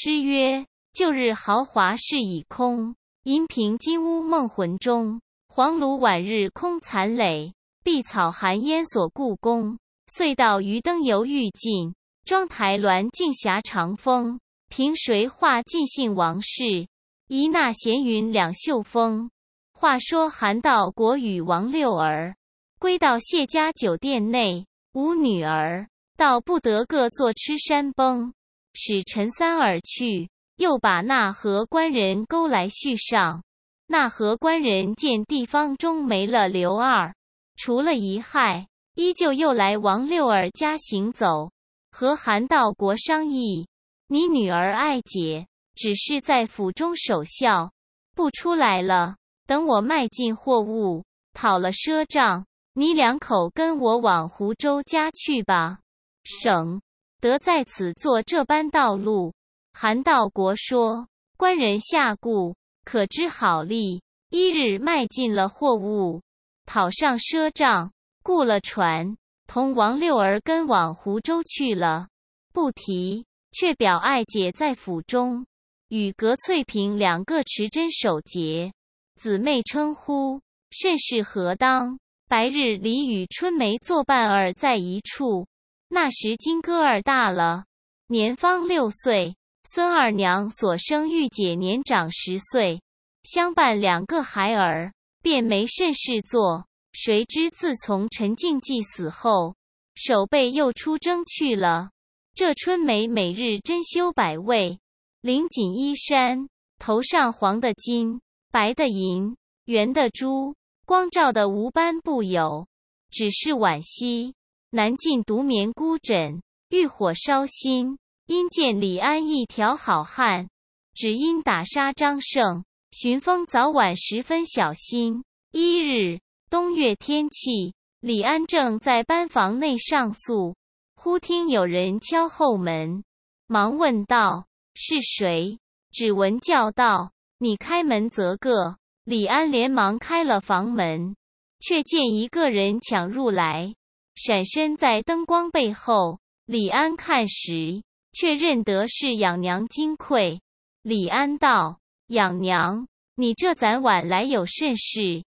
诗曰：“旧日豪华事已空，银瓶金屋梦魂中。黄炉晚日空残垒，碧草寒烟锁故宫。隧道余灯犹欲尽，妆台鸾镜霞长风。凭谁画尽兴王事？一纳闲云两袖风。”话说韩道国与王六儿归到谢家酒店内，无女儿，道不得各坐吃山崩。使陈三儿去，又把那河官人勾来续上。那河官人见地方中没了刘二，除了遗害，依旧又来王六儿家行走，和韩道国商议：你女儿爱姐，只是在府中守孝，不出来了。等我卖尽货物，讨了赊账，你两口跟我往湖州家去吧，省。得在此做这般道路，韩道国说：“官人下顾，可知好利。一日卖尽了货物，讨上赊账，雇了船，同王六儿跟往湖州去了。不提，却表爱姐在府中，与葛翠萍两个持贞守节，姊妹称呼，甚是何当。白日里与春梅作伴儿在一处。”那时金哥儿大了，年方六岁；孙二娘所生玉姐年长十岁，相伴两个孩儿，便没甚事做。谁知自从陈静济死后，守备又出征去了。这春梅每日珍馐百味，绫锦衣衫，头上黄的金，白的银，圆的珠，光照的无斑不有。只是惋惜。南晋独眠孤枕，欲火烧心。因见李安一条好汉，只因打杀张胜，寻风早晚十分小心。一日冬月天气，李安正在班房内上宿，忽听有人敲后门，忙问道：“是谁？”只闻叫道：“你开门则个。”李安连忙开了房门，却见一个人抢入来。闪身在灯光背后，李安看时，却认得是养娘金匮。李安道：“养娘，你这咱晚来有甚事？”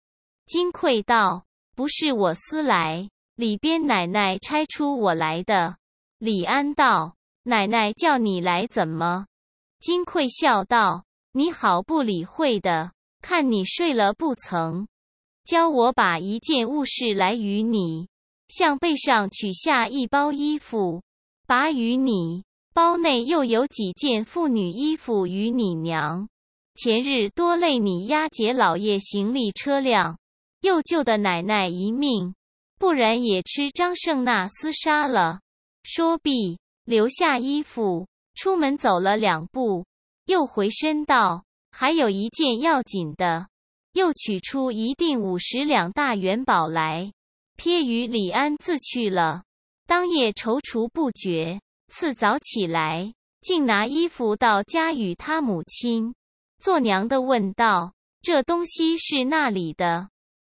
金匮道：“不是我私来，里边奶奶差出我来的。”李安道：“奶奶叫你来怎么？”金匮笑道：“你好不理会的，看你睡了不曾，教我把一件物事来与你。”向背上取下一包衣服，把与你包内又有几件妇女衣服与你娘。前日多累你押解老爷行李车辆，又救的奶奶一命，不然也吃张胜那厮杀了。说毕，留下衣服，出门走了两步，又回身道：“还有一件要紧的。”又取出一锭五十两大元宝来。瞥于李安自去了，当夜踌躇不决。次早起来，竟拿衣服到家与他母亲做娘的问道：“这东西是那里的？”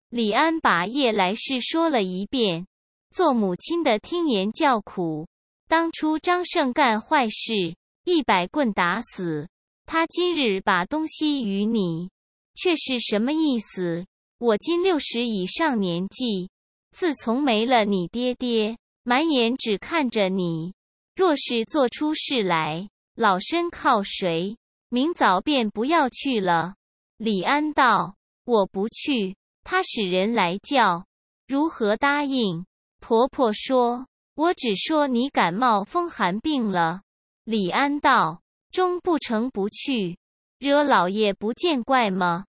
李安把夜来事说了一遍。做母亲的听言叫苦。当初张胜干坏事，一百棍打死他。今日把东西与你，却是什么意思？我今六十以上年纪。自从没了你爹爹，满眼只看着你。若是做出事来，老身靠谁？明早便不要去了。李安道：“我不去。”他使人来叫，如何答应？婆婆说：“我只说你感冒风寒病了。”李安道：“终不成不去，惹老爷不见怪吗？”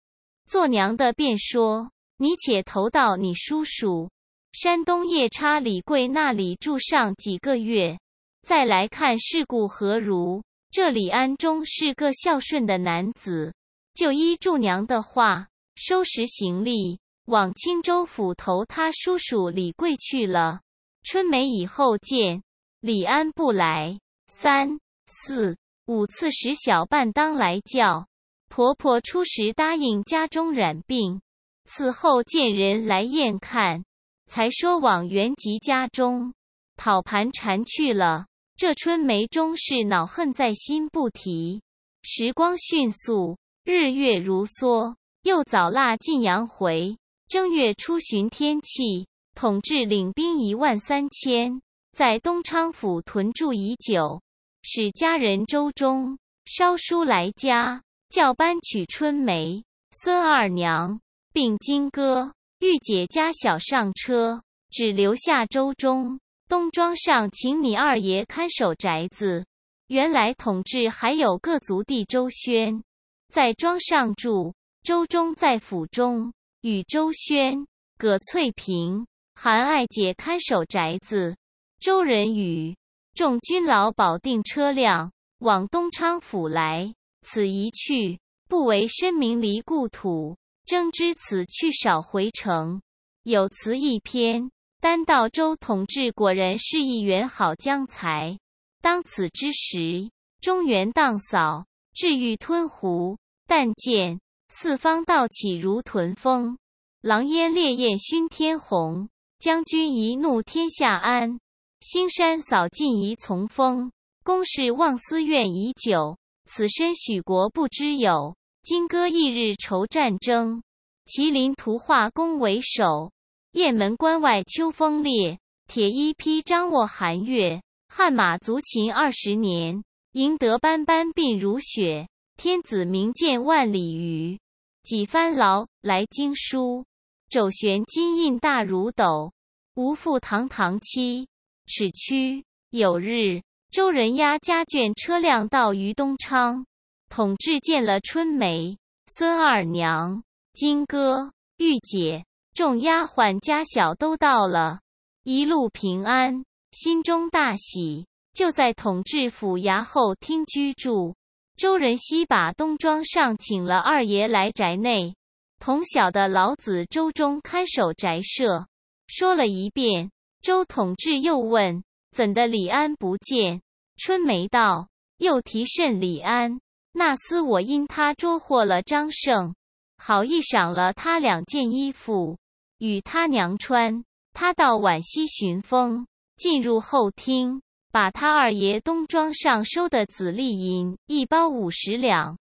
做娘的便说：“你且投到你叔叔。”山东夜叉李贵那里住上几个月，再来看事故何如？这李安中是个孝顺的男子，就依祝娘的话，收拾行李往青州府投他叔叔李贵去了。春梅以后见李安不来，三四五次使小半当来叫婆婆初时答应家中染病，此后见人来验看。才说往原籍家中讨盘缠去了，这春梅终是恼恨在心不提。时光迅速，日月如梭，又早腊晋阳回。正月初旬天气，统治领兵一万三千，在东昌府屯驻已久。使家人周中烧书来家，叫班取春梅、孙二娘，并金戈、玉姐家小上车，只留下周中。东庄上请你二爷看守宅子。原来统治还有个族弟周宣，在庄上住。周中在府中，与周宣、葛翠萍、韩爱姐看守宅子。周仁宇众军老保定车辆往东昌府来，此一去，不为身民离故土，争之此去少回城。有词一篇，单道周统治果然是一员好将才。当此之时，中原荡扫，治欲吞胡，但见四方道起如屯风，狼烟烈焰熏天红。将军一怒天下安。兴山扫尽疑从风，公事忘思怨已久。此身许国不知有，金戈翌日愁战争。麒麟图画弓为首，雁门关外秋风烈。铁衣披张卧寒月，汗马足秦二十年。赢得斑斑鬓如雪，天子明鉴万里余。几番劳来经书，肘悬金印大如斗。无复堂堂期。尺屈有日，周人押家眷车辆到于东昌，统治见了春梅、孙二娘、金哥、玉姐，众丫鬟家小都到了，一路平安，心中大喜，就在统治府衙后厅居住。周仁熙把东庄上请了二爷来宅内，同小的老子周中看守宅舍，说了一遍。周统治又问：“怎的李安不见？”春梅道：“又提甚李安？那厮我因他捉获了张胜，好意赏了他两件衣服，与他娘穿。他到皖西寻风，进入后厅，把他二爷东庄上收的紫丽银一包五十两，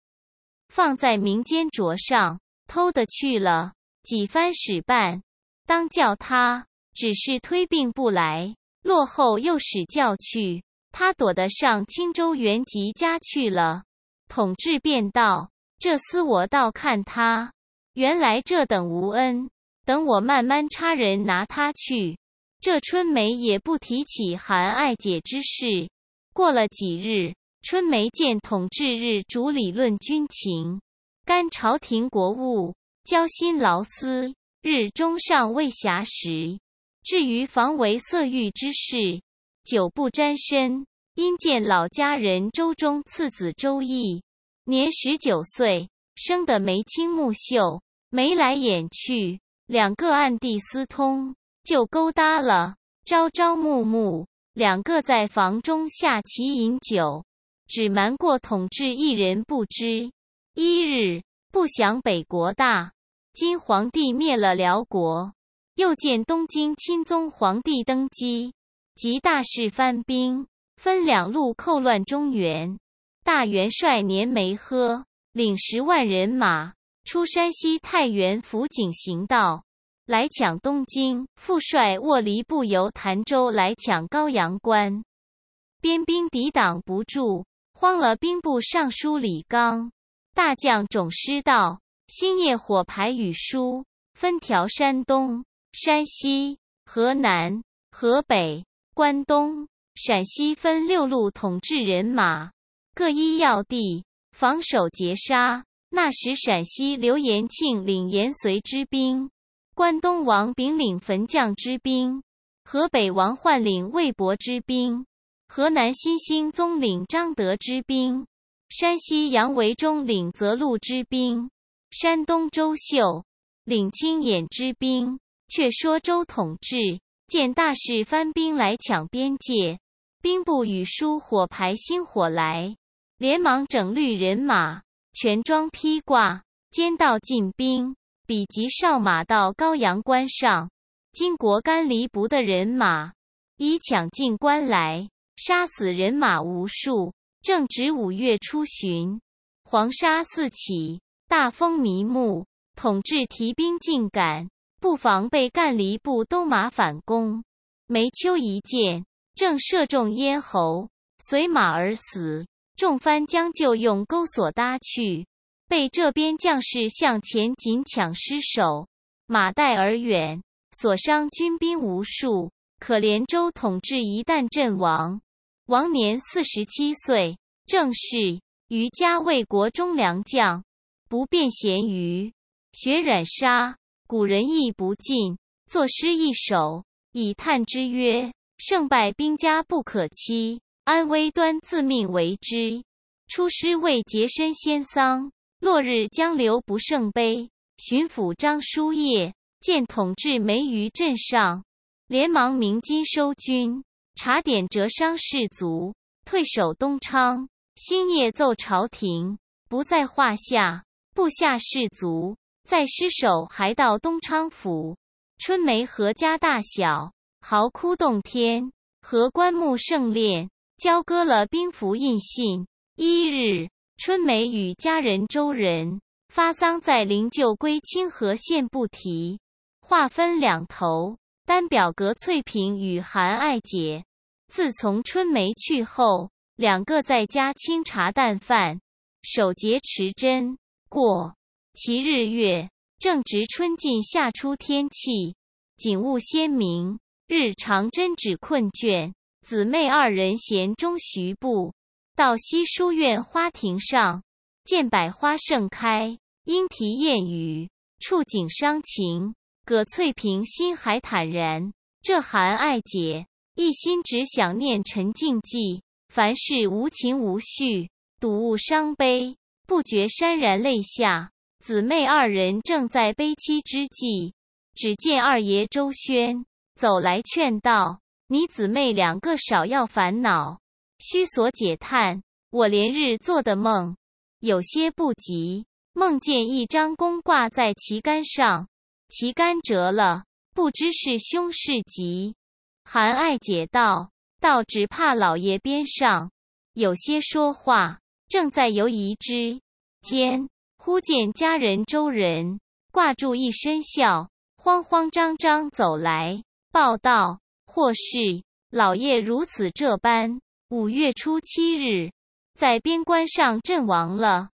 放在民间桌上，偷的去了。几番使办，当叫他。”只是推病不来，落后又使叫去，他躲得上青州元吉家去了。统治便道：“这厮我倒看他，原来这等无恩。等我慢慢差人拿他去。”这春梅也不提起韩爱姐之事。过了几日，春梅见统治日主理论军情，干朝廷国务，交心劳思，日中尚未暇时。至于防为色欲之事，久不沾身。因见老家人周中次子周易，年十九岁，生得眉清目秀，眉来眼去，两个暗地私通，就勾搭了。朝朝暮暮，两个在房中下棋饮酒，只瞒过统治一人不知。一日，不想北国大，金皇帝灭了辽国。又见东京钦宗皇帝登基，即大事翻兵，分两路寇乱中原。大元帅年梅喝领十万人马出山西太原府井行道，来抢东京。副帅卧离部由潭州来抢高阳关，边兵抵挡不住，慌了兵部尚书李纲。大将种师道：星夜火牌与书，分条山东。山西、河南、河北、关东、陕西分六路统治人马，各依要地防守截杀。那时陕西刘延庆领延绥之兵，关东王炳领汾将之兵，河北王焕领魏博之兵，河南新兴宗领张德之兵，山西杨维忠领泽路之兵，山东周秀领青眼之兵。却说周统治见大事番兵来抢边界，兵部与书火牌星火来，连忙整律人马，全装披挂，兼道进兵，比及哨马到高阳关上，金国干离不的人马，已抢进关来。杀死人马无数。正值五月初旬，黄沙四起，大风迷目，统治提兵进赶，不防被干离部兜马反攻。梅丘一箭，正射中咽喉，随马而死。众番将就用钩索搭去，被这边将士向前紧抢失守，马带而远，所伤军兵无数。可怜周统治一旦阵亡，亡年四十七岁。正是余家为国忠良将，不便咸鱼。血染沙，古人亦不尽。作诗一首，以叹之曰：“胜败兵家不可欺，安危端自命为之。出师为洁身先丧，落日江流不胜悲。”巡抚张叔夜见统治没于镇上，连忙鸣金收军，查点折伤士卒，退守东昌。星夜奏朝廷，不在话下。部下士卒在失守，还到东昌府。春梅何家大小，嚎哭洞天。和棺木盛殓，交割了兵符印信。一日，春梅与家人周人发丧在灵柩归清河县不提。话分两头，单表格翠萍与韩爱姐。自从春梅去后。两个在家清茶淡饭，守节持贞。过其日月，正值春尽夏初天气，景物鲜明，日常针指困倦。姊妹二人闲中徐步，到西书院花亭上，见百花盛开，莺啼燕语，触景伤情。葛翠萍心还坦然，这韩爱姐一心只想念陈静寂。凡事无情无绪，睹物伤悲，不觉潸然泪下。姊妹二人正在悲戚之际，只见二爷周宣走来劝道：“你姊妹两个少要烦恼，须所解叹。我连日做的梦，有些不吉。梦见一张弓挂在旗杆上，旗杆折了，不知是凶是吉。”韩爱解道。道只怕老爷边上有些说话，正在犹疑之间，忽见家人周人挂住一身孝，慌慌张张走来，报道：或是老爷如此这般，五月初七日在边关上阵亡了。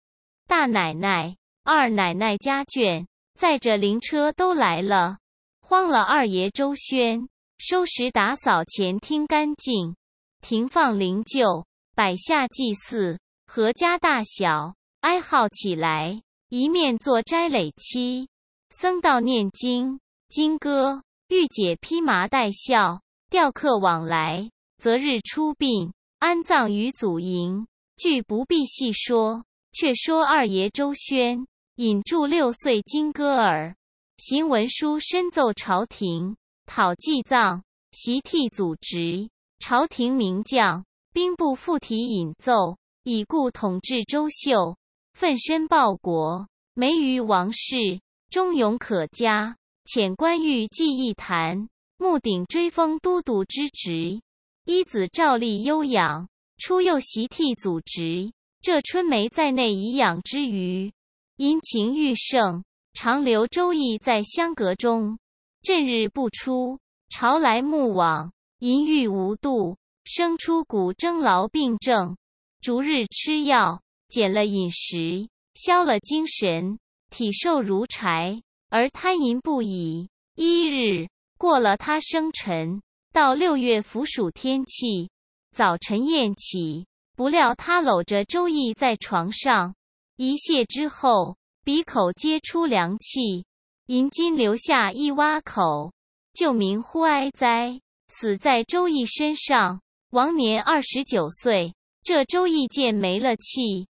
大奶奶、二奶奶家眷载着灵车都来了，慌了二爷周宣。收拾打扫前厅干净，停放灵柩，摆下祭祀，阖家大小哀号起来，一面做斋垒七，僧道念经，经歌，御姐披麻戴孝，吊客往来，择日出殡，安葬于祖茔，俱不必细说。却说二爷周宣引住六岁金戈尔，行文书深奏朝廷。讨祭葬，习替祖职。朝廷名将兵部副体引奏，已故统治周秀，奋身报国，没于王室，忠勇可嘉。遣关羽记一坛，目顶追封都督之职。一子照例优养，初又习替祖职。这春梅在内颐养之余，因情愈盛，常留周易在香阁中。阵日不出，朝来暮往，淫欲无度，生出骨蒸劳病症。逐日吃药，减了饮食，消了精神，体瘦如柴，而贪淫不已。一日过了他生辰，到六月伏暑天气，早晨宴起，不料他搂着周易在床上，一泻之后，鼻口皆出凉气。银金留下一洼口，救民乎哀哉！死在周易身上，亡年二十九岁。这周易见没了气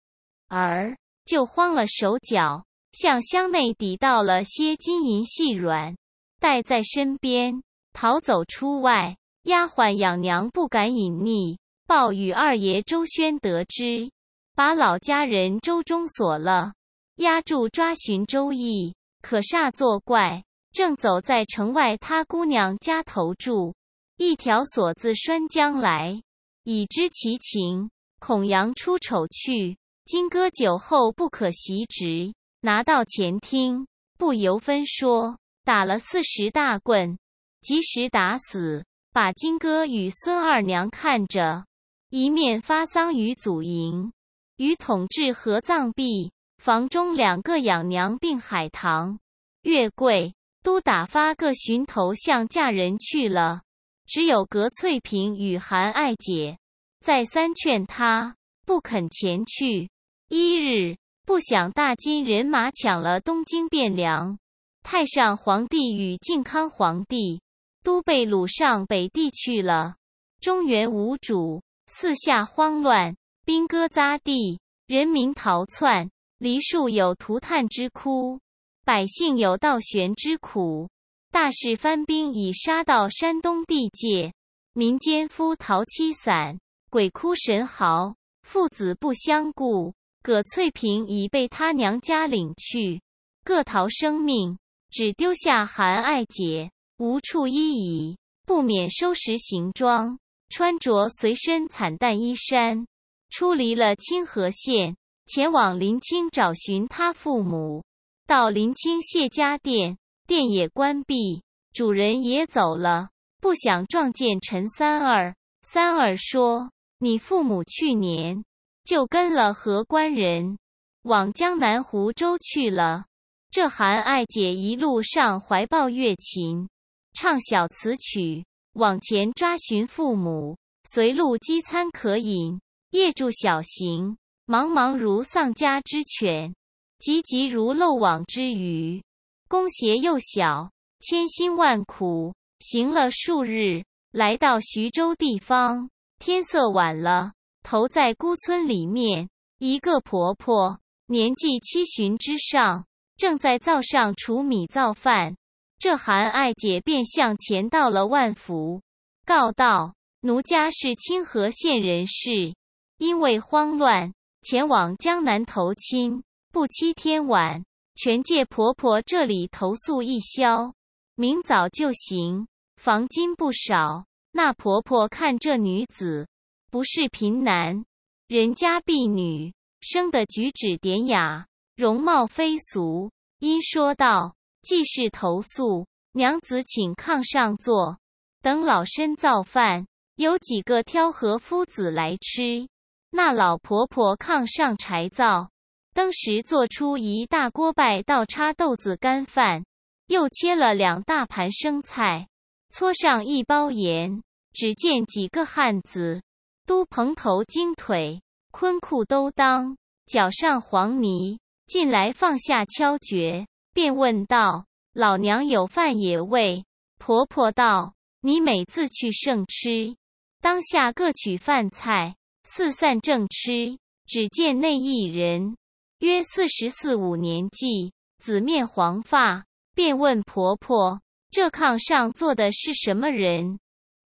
儿，就慌了手脚，向箱内抵到了些金银细软，带在身边，逃走出外。丫鬟养娘不敢隐匿，报与二爷周宣得知，把老家人周中锁了，押住抓寻周易。可煞作怪，正走在城外他姑娘家头住，一条锁子拴将来，已知其情，恐扬出丑去。今歌酒后不可袭职，拿到前厅，不由分说，打了四十大棍，及时打死，把金戈与孙二娘看着，一面发丧于祖营，与统治合葬毕，房中两个养娘并海棠、月桂。都打发各寻头向嫁人去了，只有葛翠萍与韩爱姐再三劝他不肯前去。一日，不想大金人马抢了东京汴梁，太上皇帝与靖康皇帝都被掳上北地去了。中原无主，四下慌乱，兵戈匝地，人民逃窜，梨树有涂炭之哭。百姓有倒悬之苦，大事藩兵已杀到山东地界，民间夫逃妻散，鬼哭神嚎，父子不相顾。葛翠萍已被他娘家领去，各逃生命，只丢下韩爱姐，无处依倚，不免收拾行装，穿着随身惨淡衣衫，出离了清河县，前往临清找寻他父母。到临清谢家店，店也关闭，主人也走了，不想撞见陈三儿。三儿说：“你父母去年就跟了何官人往江南湖州去了。”这韩爱姐一路上怀抱月琴，唱小词曲，往前抓寻父母，随路饥餐渴饮，夜住小行，茫茫如丧家之犬。急急如漏网之鱼，弓鞋又小，千辛万苦行了数日，来到徐州地方。天色晚了，投在孤村里面。一个婆婆年纪七旬之上，正在灶上煮米造饭。这韩爱姐便向前到了万福，告道：“奴家是清河县人士，因为慌乱，前往江南投亲。”不期天晚，全借婆婆这里投宿一宵，明早就行。房金不少。那婆婆看这女子不是贫男，人家婢女，生的举止典雅，容貌非俗。因说道：“既是投宿，娘子请炕上坐，等老身造饭，有几个挑和夫子来吃。”那老婆婆炕上柴灶。当时做出一大锅拜倒插豆子干饭，又切了两大盘生菜，搓上一包盐。只见几个汉子，都蓬头精腿，坤裤兜裆，脚上黄泥，进来放下敲诀，便问道：“老娘有饭也喂。”婆婆道：“你每次去盛吃，当下各取饭菜，四散正吃。”只见那一人。约四十四五年纪，紫面黄发，便问婆婆：“这炕上坐的是什么人？”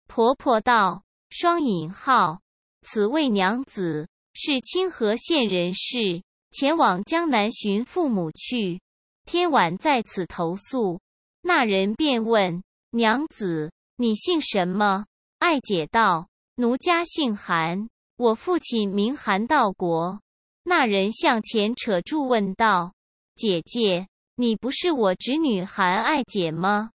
婆婆道：“双引号，此位娘子是清河县人士，前往江南寻父母去，天晚在此投宿。”那人便问娘子：“你姓什么？”爱姐道：“奴家姓韩，我父亲名韩道国。”那人向前扯住问道：“姐姐，你不是我侄女韩爱姐吗？”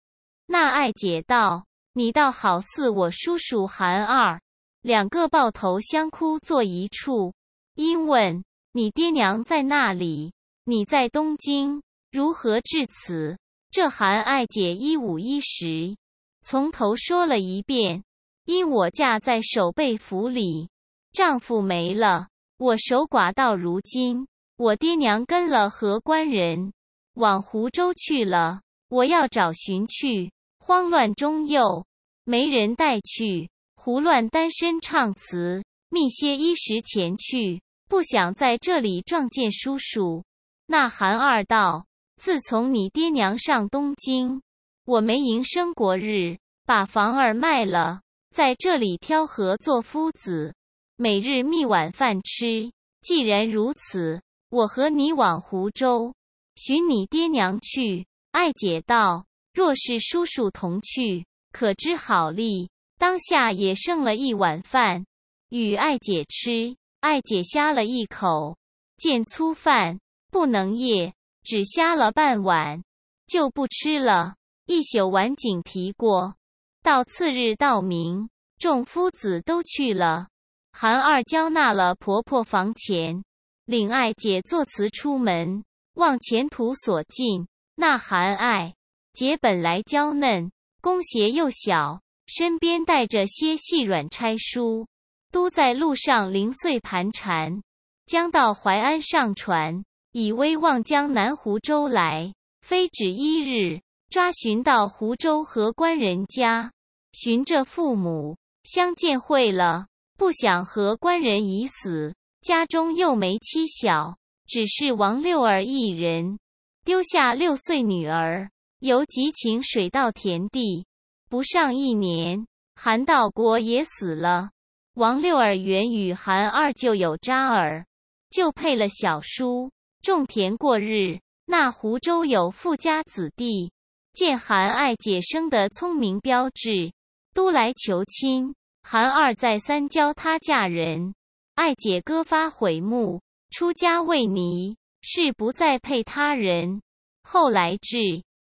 那爱姐道：“你倒好似我叔叔韩二，两个抱头相哭坐一处。”因问：“你爹娘在那里？你在东京，如何至此？”这韩爱姐一五一十，从头说了一遍。因我嫁在守备府里，丈夫没了。我守寡到如今，我爹娘跟了何官人往湖州去了。我要找寻去，慌乱中又没人带去，胡乱单身唱词，觅些衣食前去，不想在这里撞见叔叔。那韩二道：自从你爹娘上东京，我没营生过日，把房儿卖了，在这里挑河做夫子。每日觅晚饭吃。既然如此，我和你往湖州寻你爹娘去。爱姐道：“若是叔叔同去，可知好利。”当下也剩了一碗饭。与爱姐吃。爱姐呷了一口，见粗饭不能咽，只呷了半碗，就不吃了。一宿晚景提过，到次日道明，众夫子都去了。韩二交纳了婆婆房钱，领爱姐作辞出门，望前途所尽。那韩爱姐本来娇嫩，弓鞋又小，身边带着些细软差书。都在路上零碎盘缠，将到淮安上船，以威望江南湖州来。非止一日，抓寻到湖州和官人家，寻着父母相见会了。不想和官人已死，家中又没妻小，只是王六儿一人，丢下六岁女儿，由急请水稻田地。不上一年，韩道国也死了。王六儿原与韩二舅有扎儿，就配了小叔，种田过日。那湖州有富家子弟，见韩爱姐生的聪明标致，都来求亲。韩二再三教她嫁人，爱姐割发悔目，出家为尼，是不再配他人。后来至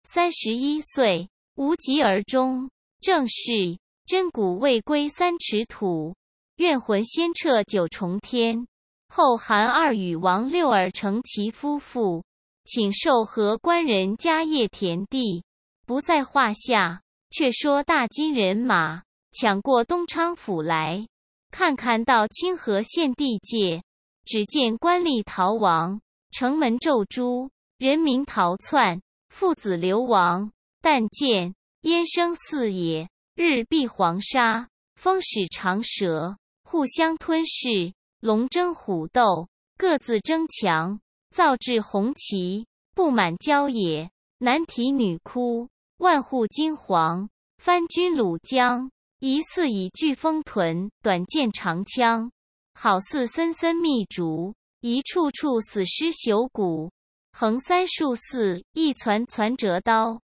三十一岁，无疾而终。正是真骨未归三尺土。怨魂先撤九重天，后韩二与王六儿成其夫妇，请受和官人家业田地，不在话下。却说大金人马。抢过东昌府来，看看到清河县地界，只见官吏逃亡，城门骤诛，人民逃窜，父子流亡。但见烟生四野，日避黄沙，风使长蛇。互相吞噬，龙争虎斗，各自争强，造至红旗布满郊野，男啼女哭，万户惊惶。番军鲁江，疑似以巨风屯，短剑长枪，好似森森密竹，一处处死尸朽骨，横三竖四，一攒攒折刀，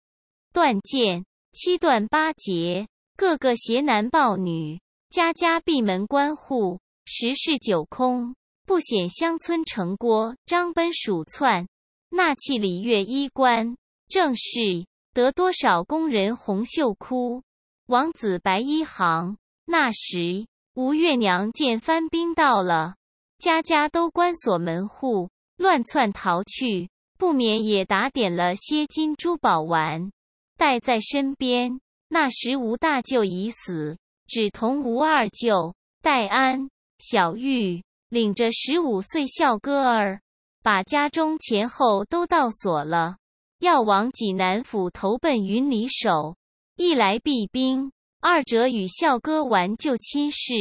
断剑七断八截，个个携男抱女。家家闭门关户，十室九空，不显乡村城郭，张奔鼠窜，纳气礼乐衣冠，正是得多少宫人红袖哭，王子白衣行。那时吴月娘见番兵到了，家家都关锁门户，乱窜逃去，不免也打点了些金珠宝玩，带在身边。那时吴大舅已死。只同吴二舅戴安、小玉领着十五岁孝哥儿，把家中前后都到锁了，要往济南府投奔云里守。一来避兵，二者与孝哥玩旧亲事。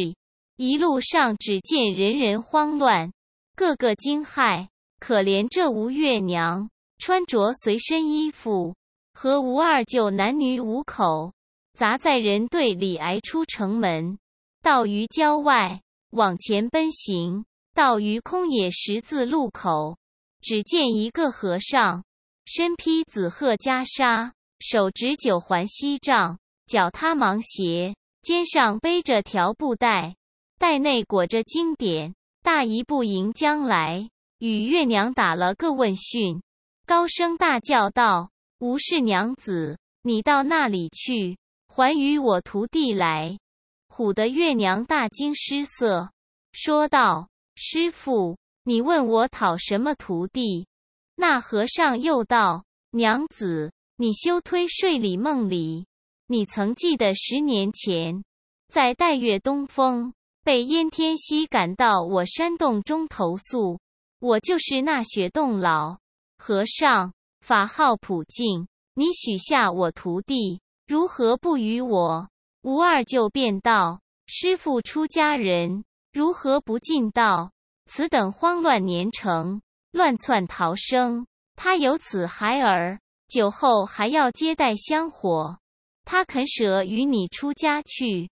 一路上只见人人慌乱，个个惊骇。可怜这吴月娘，穿着随身衣服，和吴二舅男女五口。砸在人队里，挨出城门，到于郊外，往前奔行，到于空野十字路口，只见一个和尚，身披紫褐袈裟，手执九环锡杖，脚踏芒鞋，肩上背着条布袋，袋内裹着经典，大一步迎将来，与月娘打了个问讯，高声大叫道：“吴氏娘子，你到那里去？”还与我徒弟来，唬得月娘大惊失色，说道：“师傅，你问我讨什么徒弟？”那和尚又道：“娘子，你休推睡里梦里。你曾记得十年前，在待月东风，被燕天锡赶到我山洞中投宿，我就是那雪洞老和尚，法号普净。你许下我徒弟。”如何不与我？吴二舅便道：“师傅出家人，如何不尽道？此等慌乱年成，乱窜逃生。他有此孩儿，酒后还要接待香火，他肯舍与你出家去？”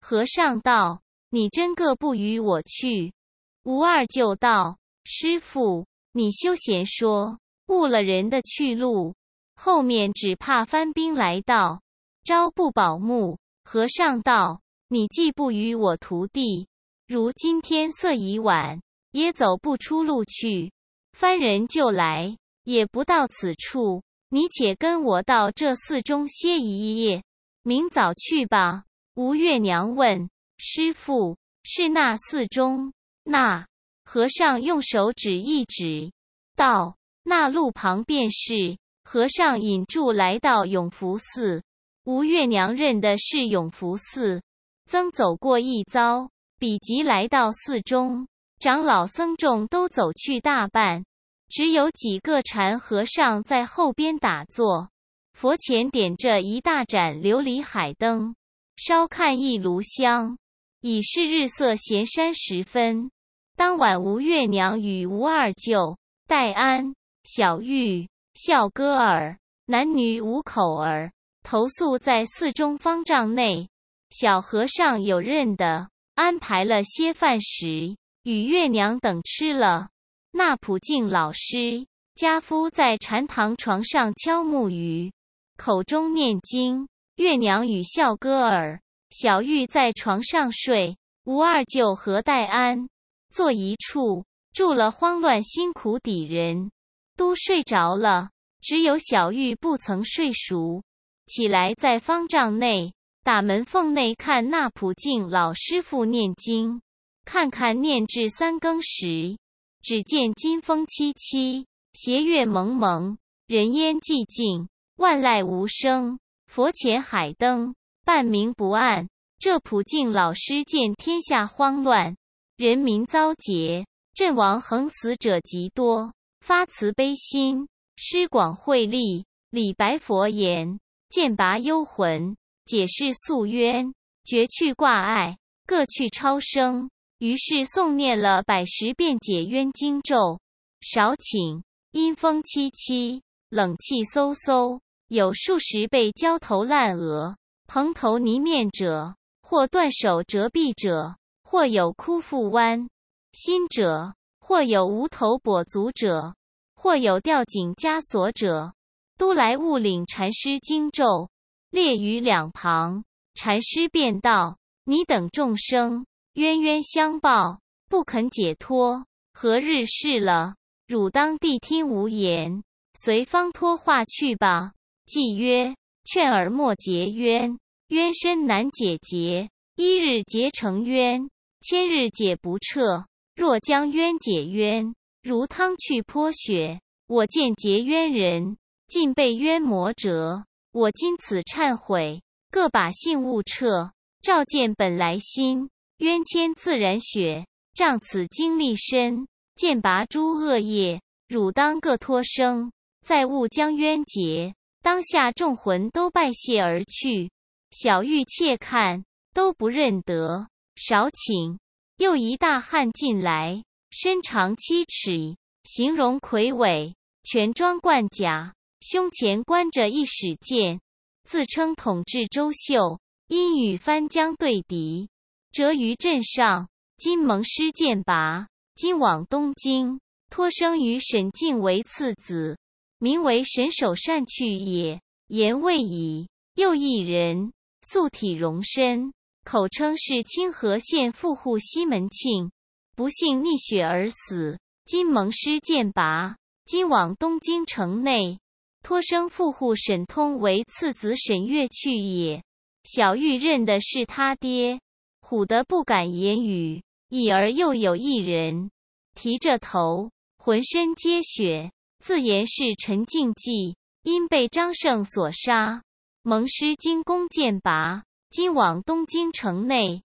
和尚道：“你真个不与我去？”吴二舅道：“师傅，你休闲说，误了人的去路，后面只怕番兵来到。”朝不保木，和尚道：“你既不与我徒弟，如今天色已晚，也走不出路去。番人就来，也不到此处。你且跟我到这寺中歇一夜，明早去吧。吴月娘问师傅：“是那寺中？”那和尚用手指一指，道：“那路旁便是。”和尚引住来到永福寺，吴月娘认的是永福寺。曾走过一遭，比及来到寺中，长老僧众都走去大半。只有几个禅和尚在后边打坐，佛前点着一大盏琉璃海灯，烧看一炉香，已是日色闲山时分。当晚，吴月娘与吴二舅、戴安、小玉、笑歌儿男女五口儿投宿在寺中方丈内。小和尚有认的，安排了些饭食，与月娘等吃了。那普净老师家夫在禅堂床上敲木鱼，口中念经。月娘与笑歌儿、小玉在床上睡。吴二舅和戴安坐一处，住了慌乱辛苦底人都睡着了，只有小玉不曾睡熟，起来在方丈内打门缝内看那普净老师傅念经，看看念至三更时。只见金风凄凄，斜月蒙蒙，人烟寂静，万籁无声。佛前海灯，半明不暗。这普净老师见天下慌乱，人民遭劫，阵亡横死者极多，发慈悲心，施广惠力。李白佛言，见拔幽魂，解释宿冤，绝去挂碍，各去超生。于是诵念了百十遍解冤经咒，少顷，阴风凄凄，冷气飕飕，有数十被焦头烂额、蓬头泥面者，或断手折臂者，或有枯腹弯心者，或有无头跛足者，或有吊颈枷锁者，都来悟领禅师经咒，列于两旁。禅师便道：“你等众生。”冤冤相报，不肯解脱，何日是了？汝当谛听无言，随方脱化去吧。既曰：劝尔莫结冤，冤深难解结。一日结成冤，千日解不彻。若将冤解冤，如汤去泼雪。我见结冤人，尽被冤魔折。我今此忏悔，各把信物撤，照见本来心。冤签自然雪，仗此经历深，剑拔诸恶业，汝当各脱生，再勿将冤结。当下众魂都拜谢而去。小玉切看，都不认得。少请，又一大汉进来，身长七尺，形容魁伟，全装贯甲，胸前关着一矢剑，自称统治周秀，因与番将对敌。折于镇上，今蒙师剑拔，今往东京，托生于沈敬为次子，名为沈守善去也。言未已，又一人，素体容身，口称是清河县富户西门庆，不幸溺血而死。今蒙师剑拔，今往东京城内，托生富户沈通为次子沈月去也。小玉认的是他爹。唬得不敢言语，已而又有一人提着头，浑身皆血，自言是陈敬济，因被张胜所杀，蒙师经弓箭拔，今往东京城内，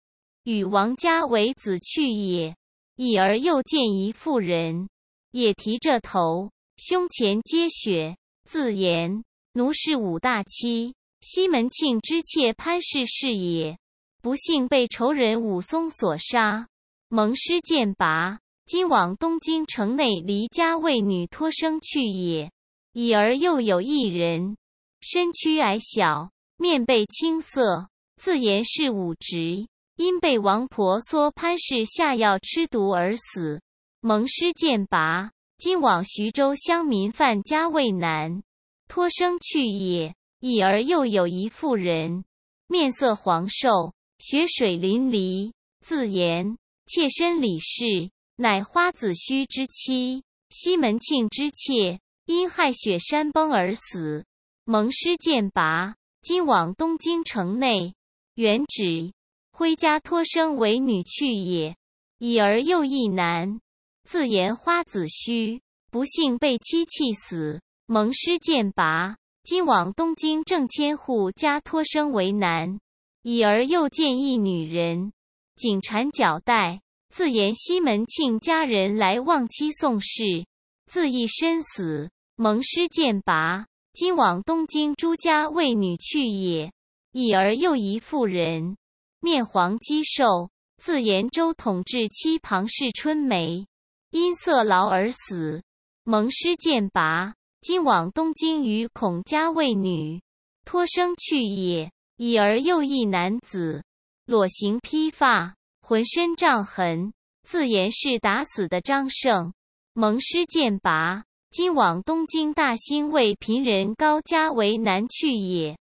与王家为子去也。已而又见一妇人，也提着头，胸前皆血，自言奴是武大妻西门庆之妾潘氏是也。不幸被仇人武松所杀，蒙师剑拔，今往东京城内离家为女托生去也。已而又有一人，身躯矮小，面背青色，自言是武直，因被王婆娑潘氏下药吃毒而死。蒙师剑拔，今往徐州乡民范家为男托生去也。已而又有一妇人，面色黄瘦。血水淋漓，自言妾身李氏，乃花子虚之妻，西门庆之妾，因害雪山崩而死。蒙师剑拔，今往东京城内。原指挥家托生为女婿也。已而又一男，自言花子虚，不幸被妻气死。蒙师剑拔，今往东京正千户家托生为男。已而又见一女人，颈缠脚带，自言西门庆家人来望妻送事，自缢身死。蒙师剑拔。今往东京朱家为女婿也，已而又一妇人，面黄肌瘦，自言周统治妻庞氏春梅，因色劳而死。蒙师剑拔，今往东京与孔家为女，托生去也。已而又一男子，裸形披发，浑身杖痕，自言是打死的张胜。蒙师剑拔。今往东京大兴为贫人高家为男去也。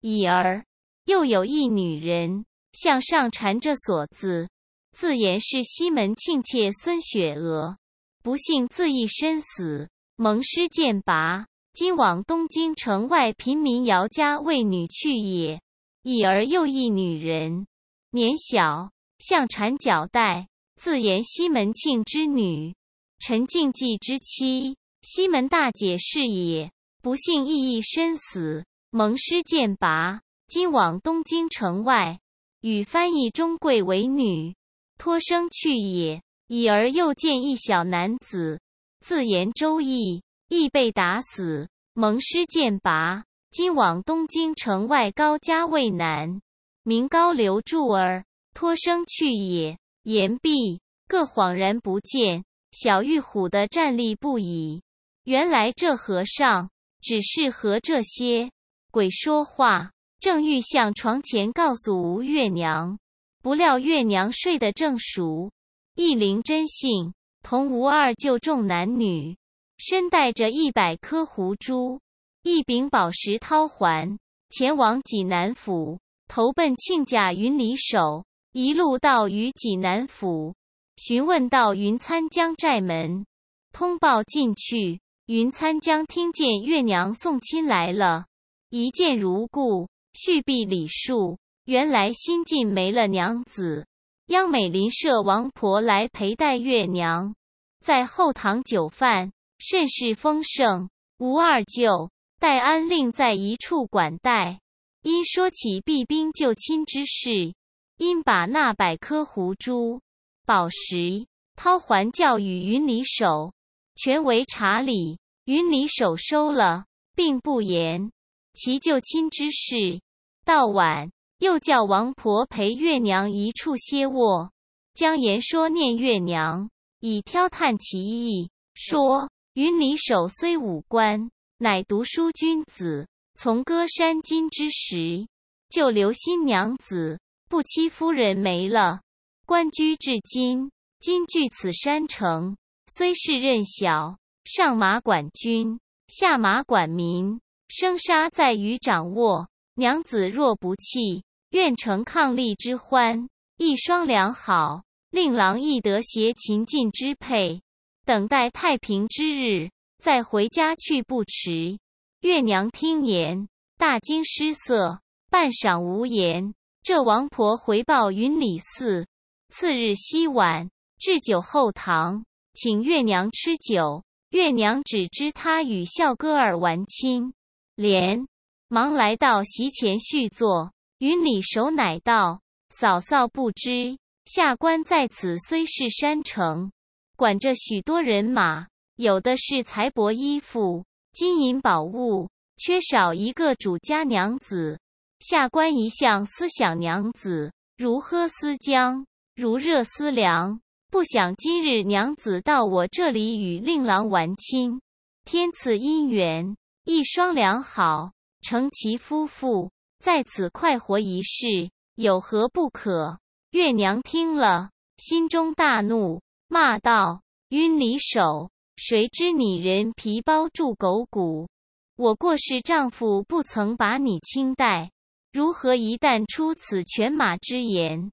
已而又有一女人向上缠着锁子，自言是西门庆妾孙雪娥，不幸自缢身死。蒙师剑拔，今往东京城外贫民姚家为女去也。已而又一女人年小向缠脚带，自言西门庆之女，陈静济之妻。西门大姐是也，不幸亦亦身死。蒙师剑拔，今往东京城外，与翻译中贵为女，托生去也。已而又见一小男子，自言周易，亦被打死。蒙师剑拔，今往东京城外高家为男，名高留柱儿，托生去也。言毕，各恍然不见。小玉唬得站立不已。原来这和尚只是和这些鬼说话，正欲向床前告诉吴月娘，不料月娘睡得正熟，一灵真性，同吴二舅众男女，身带着一百颗狐珠，一柄宝石绦环，前往济南府，投奔亲家云里守，一路到于济南府，询问到云参江寨门，通报进去。云参将听见月娘送亲来了，一见如故，续毕礼数。原来新晋没了娘子，央美邻舍王婆来陪待月娘，在后堂酒饭，甚是丰盛。吴二舅戴安令在一处管待，因说起避兵救亲之事，因把那百颗胡珠、宝石、绦环教与云里守。全为查理，云里守收了，并不言其救亲之事。到晚，又叫王婆陪月娘一处歇卧，将言说念月娘，以挑探其意。说云里守虽武官，乃读书君子，从歌山今之时，就留新娘子，不欺夫人没了，官居至今，今据此山城。虽是任小，上马管军，下马管民，生杀在于掌握。娘子若不弃，愿成伉俪之欢，一双良好，令郎亦得携秦晋之配，等待太平之日，再回家去不迟。月娘听言，大惊失色，半晌无言。这王婆回报云里寺，次日夕晚，置酒后堂。请月娘吃酒，月娘只知他与孝哥儿玩亲，连忙来到席前续坐。与你守乃道：“嫂嫂不知，下官在此虽是山城，管着许多人马，有的是财帛衣服、金银宝物，缺少一个主家娘子。下官一向思想娘子，如喝思浆，如热思凉。”不想今日娘子到我这里与令郎完亲，天赐姻缘，一双良好，成其夫妇，在此快活一世，有何不可？月娘听了，心中大怒，骂道：“晕离手，谁知你人皮包住狗骨？我过世丈夫，不曾把你轻待，如何一旦出此犬马之言？”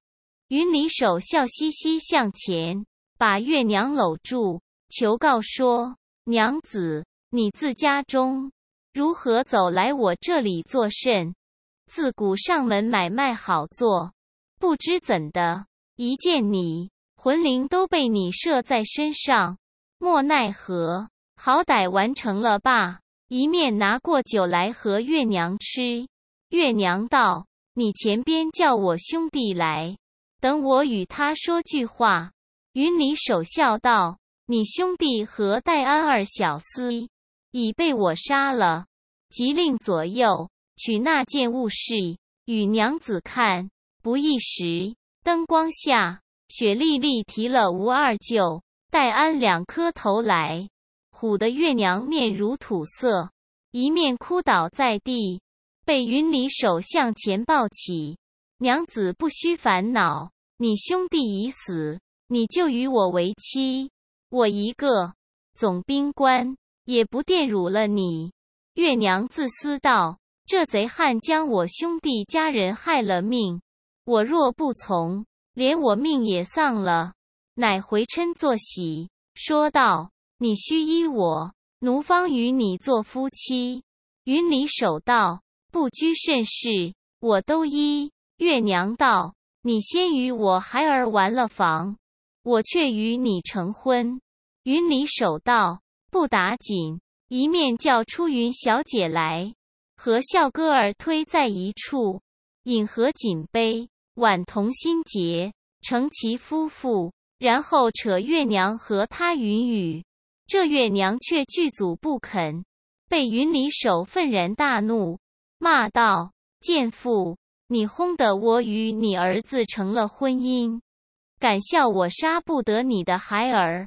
云里手笑嘻嘻向前，把月娘搂住，求告说：“娘子，你自家中如何走来我这里作甚？自古上门买卖好做，不知怎的，一见你，魂灵都被你摄在身上，莫奈何。好歹完成了罢。”一面拿过酒来和月娘吃。月娘道：“你前边叫我兄弟来，等我与他说句话。”云里守笑道：“你兄弟和戴安二小厮已被我杀了，即令左右取那件物事与娘子看。”不一时，灯光下，雪莉莉提了吴二舅、戴安两颗头来。唬得月娘面如土色，一面哭倒在地，被云里手向前抱起。娘子不须烦恼，你兄弟已死，你就与我为妻。我一个总兵官，也不玷辱了你。月娘自私道：“这贼汉将我兄弟家人害了命，我若不从，连我命也丧了。”乃回嗔作喜，说道。你须依我，奴方与你做夫妻。云里守道，不拘甚事，我都依。月娘道：“你先与我孩儿完了房，我却与你成婚。”云里守道，不打紧，一面叫出云小姐来，和笑歌儿推在一处，饮合锦杯，挽同心结，成其夫妇。然后扯月娘和他云雨。这月娘却拒阻不肯，被云里手愤然大怒，骂道：“贱妇，你轰得我与你儿子成了婚姻，敢笑我杀不得你的孩儿！”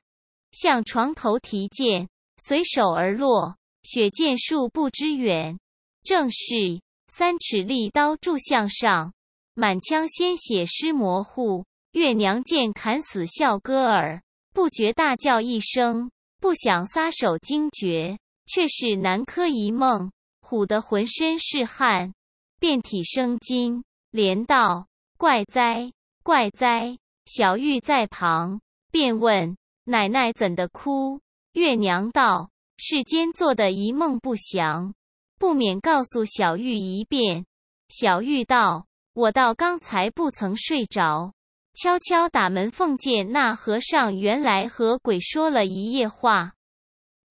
向床头提剑，随手而落，血溅数步之远。正是三尺利刀柱向上，满腔鲜血湿模糊。月娘见砍死孝歌儿，不觉大叫一声。不想撒手惊觉，却是南柯一梦，唬得浑身是汗，遍体生津，连道：“怪哉，怪哉！”小玉在旁，便问：“奶奶怎的哭？”月娘道：“世间做的一梦不祥，不免告诉小玉一遍。”小玉道：“我到刚才不曾睡着。”悄悄打门奉见那和尚，原来和鬼说了一夜话。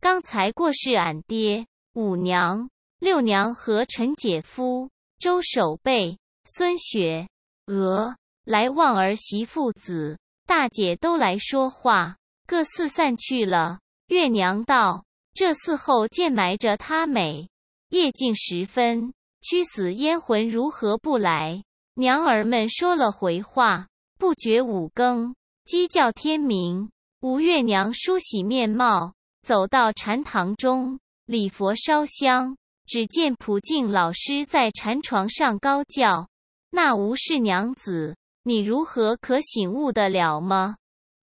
刚才过世俺爹、五娘、六娘和陈姐夫、周守备、孙雪娥来望儿媳父子，大姐都来说话，各四散去了。月娘道：“这伺候见埋着他美，夜静时分，屈死烟魂如何不来？”娘儿们说了回话。不觉五更，鸡叫天明。吴月娘梳洗面貌，走到禅堂中，礼佛烧香。只见普净老师在禅床上高叫：“那吴氏娘子，你如何可醒悟得了吗？”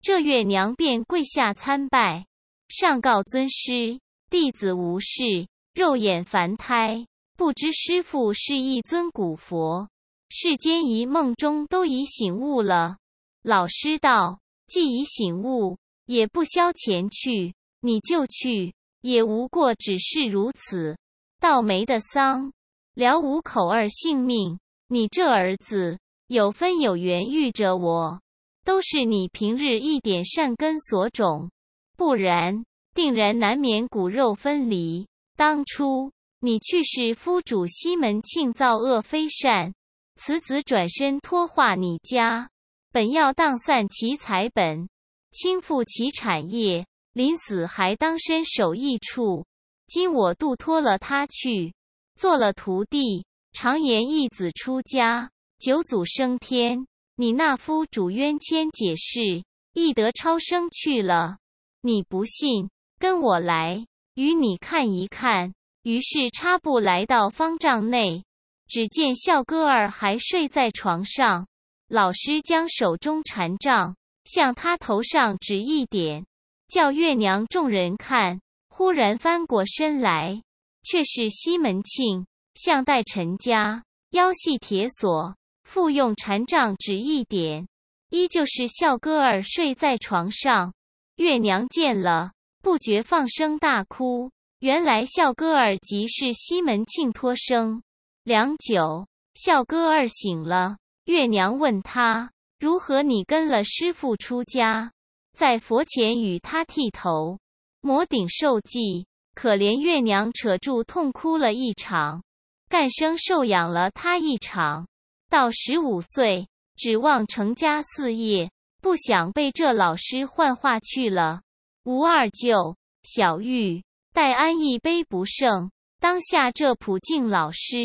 这月娘便跪下参拜，上告尊师：“弟子无事，肉眼凡胎，不知师父是一尊古佛。”世间一梦中都已醒悟了。老师道：“既已醒悟，也不消前去。你就去，也无过，只是如此。倒霉的丧，了五口儿性命。你这儿子有分有缘遇着我，都是你平日一点善根所种，不然定然难免骨肉分离。当初你去世，夫主西门庆造恶非善。”此子转身托化你家，本要荡散其财本，倾覆其产业，临死还当身守义处。今我度托了他去，做了徒弟，常言一子出家，九祖升天。你那夫主冤签解释，亦得超生去了。你不信，跟我来，与你看一看。于是插步来到方丈内。只见笑哥儿还睡在床上，老师将手中禅杖向他头上指一点，叫月娘众人看。忽然翻过身来，却是西门庆，向代陈家，腰系铁锁，复用禅杖指一点，依旧是孝歌儿睡在床上。月娘见了，不觉放声大哭。原来孝歌儿即是西门庆托生。良久，孝歌儿醒了，月娘问他如何，你跟了师傅出家，在佛前与他剃头、摩顶受记。可怜月娘扯住痛哭了一场，干生受养了他一场。到十五岁，指望成家事业，不想被这老师幻化去了。吴二舅、小玉。戴安一杯不胜，当下这普净老师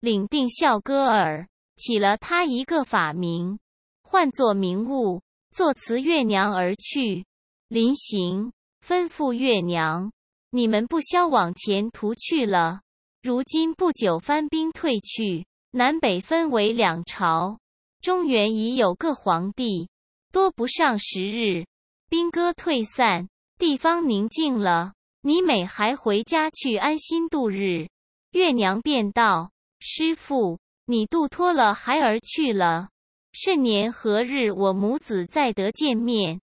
领定孝歌儿，起了他一个法名，唤作明悟，作辞月娘而去。临行，吩咐月娘：“你们不消往前途去了。如今不久番兵退去，南北分为两朝，中原已有个皇帝，多不上十日，兵戈退散，地方宁静了。”你每还回家去安心度日，月娘便道：“师傅，你度脱了孩儿去了，甚年何日我母子再得见面？”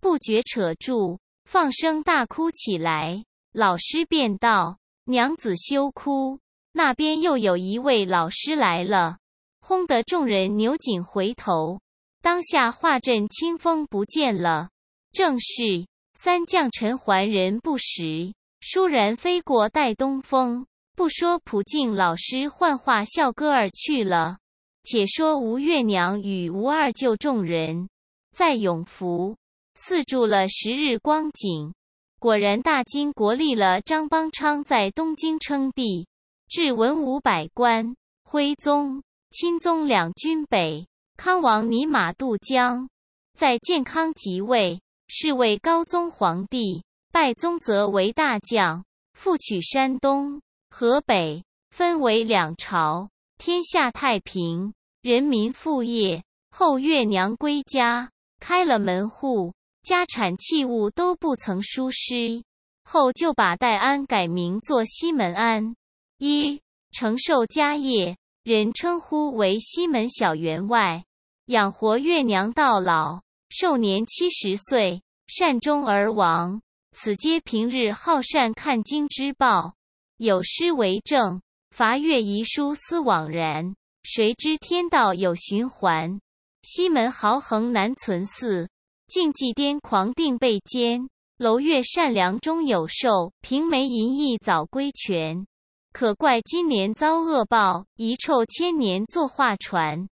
不觉扯住，放声大哭起来。老师便道：“娘子休哭，那边又有一位老师来了。”轰得众人扭紧回头，当下画阵清风不见了，正是。三将陈还人不识，倏然飞过带东风。不说普净老师幻化笑歌儿去了，且说吴月娘与吴二舅众人。在永福。寺住了十日光景，果然大金国立了张邦昌在东京称帝，至文武百官，徽宗、钦宗两军北，康王尼马渡江，在健康即位。是为高宗皇帝，拜宗泽为大将，复取山东、河北，分为两朝，天下太平，人民富业。后月娘归家，开了门户，家产器物都不曾疏失。后就把戴安改名做西门安，一承受家业，人称呼为西门小员外，养活月娘到老。寿年七十岁，善终而亡。此皆平日好善看经之报，有诗为证：伐月遗书思惘然，谁知天道有循环。西门豪横难存嗣，竞技癫狂定被奸。楼月善良终有寿，平眉淫逸早归泉。可怪今年遭恶报，遗臭千年坐画船。